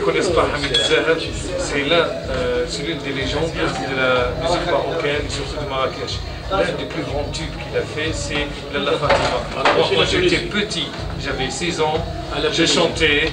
connaissent pas Hamid Zahab, c'est l'un, euh, des légendes de la musique marocaine, surtout de Marrakech. L'un des plus grands tubes qu'il a fait, c'est Lalla Fatima. Moi, quand j'étais petit, j'avais 6 ans, j'ai chanté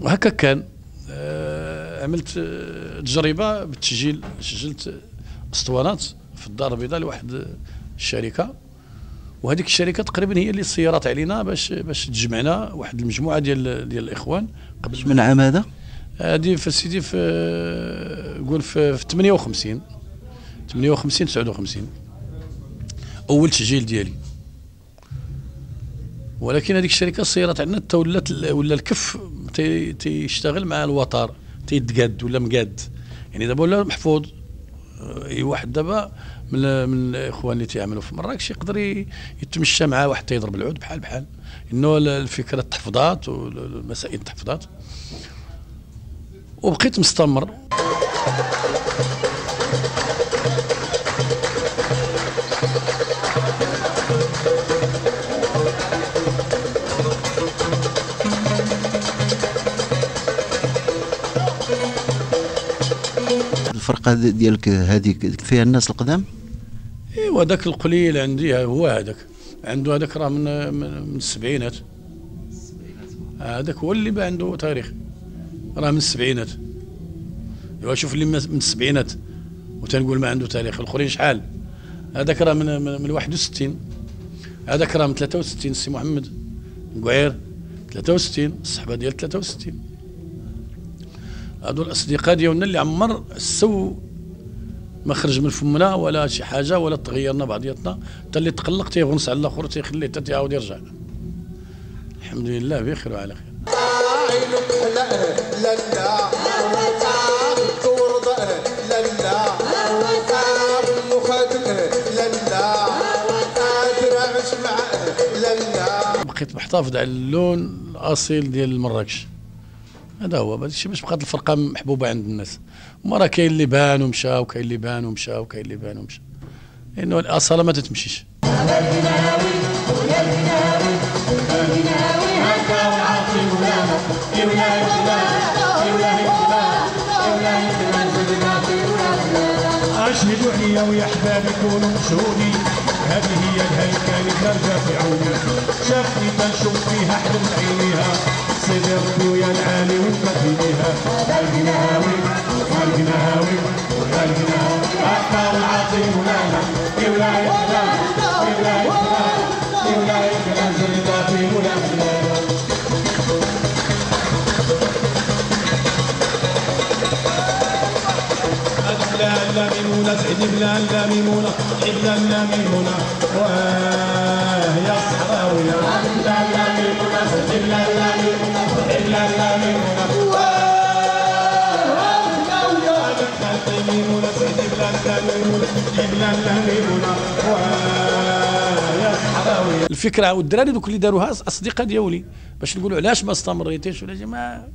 وهكا كان آه، عملت آه، تجربة بالتسجيل سجلت اسطوانات في الدار البيضاء لواحد الشركة وهذيك الشركة تقريبا هي اللي سيرت علينا باش باش تجمعنا واحد المجموعة ديال ديال الإخوان قبل من عام هذا؟ هذه في سيدي في قول في, في 58 58 59 أول تسجيل ديالي. ولكن هذيك الشركة صيرت عندنا حتى ولات ولا الكف تي- تيشتغل مع الوتر تيتقاد ولا مقاد. يعني دابا ولا محفوظ. آه، أي واحد دابا من من الإخوان اللي تيعملوا في مراكش يقدر يتمشى مع واحد تيضرب العود بحال بحال. إنه الفكرة التحفظات والمسائل التحفظات وبقيت مستمر. الفرقة ديالك هذيك فيها الناس القدام؟ إيوا هذاك القليل عندي هو هذاك. عنده هذاك راه من من, السبعينات. هذاك هو اللي بقى عنده تاريخ. راه من السبعينات. إيوا شوف اللي من السبعينات. وتنقول ما عنده تاريخ الأخرين شحال؟ هذاك راه من من, من 61 هذاك راه من 63 السي محمد. قعير 63 الصحبة ديال 63 هادو الأصدقاء ديالنا اللي عمر سو ما خرج من فمنا ولا شي حاجة ولا تغيرنا بعضياتنا حتى اللي تقلق تيغنس على الآخر تيخليه حتى تيعاود يرجع. الحمد لله بخير وعلى خير. بقيت محتفظ على اللون الأصيل ديال مراكش هذا هو هذا الشيء باش بقات الفرقة محبوبة عند الناس. وما راه كاين اللي بان ومشى وكاين اللي بان ومشى وكاين اللي بان ومشى. لأنه الأصالة ما تتمشيش. اشهدوا عليا ويا احبابي كونوا مشهودي. هذه هي الهيكل اللي نرجع في عوني شافني تنشوف فيها حلمت عينيها ربي ويا العالي ونقدميها القناوي القناوي القناوي هكا العظيم ولانا يولاي فلان يولاي فلان يولاي فلان زردا في ولا فلان لا ميمونة سعيد بلا لا ميمونة بلا لا ميمونة واه يا صحراوية الفكرة والدراري دوك اللي داروها أصدقاء ديالي. باش نقولوا علاش ما استمريتيش ولا ما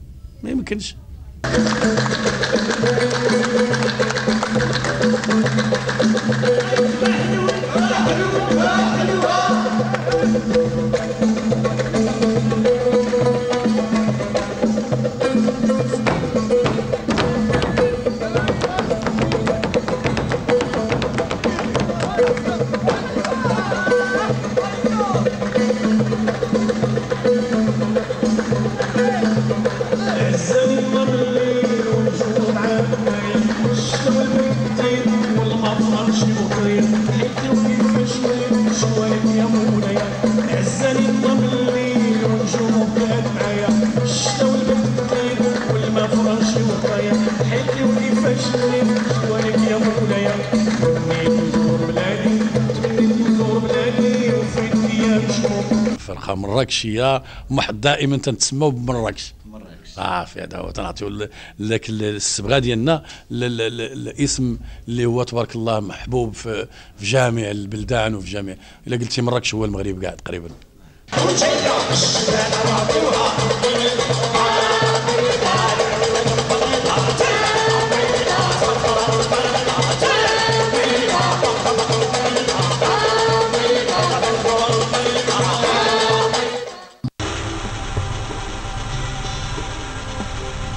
ما يمكنش. والمطر شنو طير حيتي وكيف شوي شوي يا مولاي تمنيت نزور بلادي تمنيت نزور بلادي وفي أيام شموم فرقه مراكشيه دائما تنتسموا بمراكش صافي هذا هو تنعطيو لك ال- الصبغه ديالنا الاسم اللي هو تبارك الله محبوب في في جامع البلدان وفي جامع. إلا قلتي مراكش هو المغرب قاعد تقريبا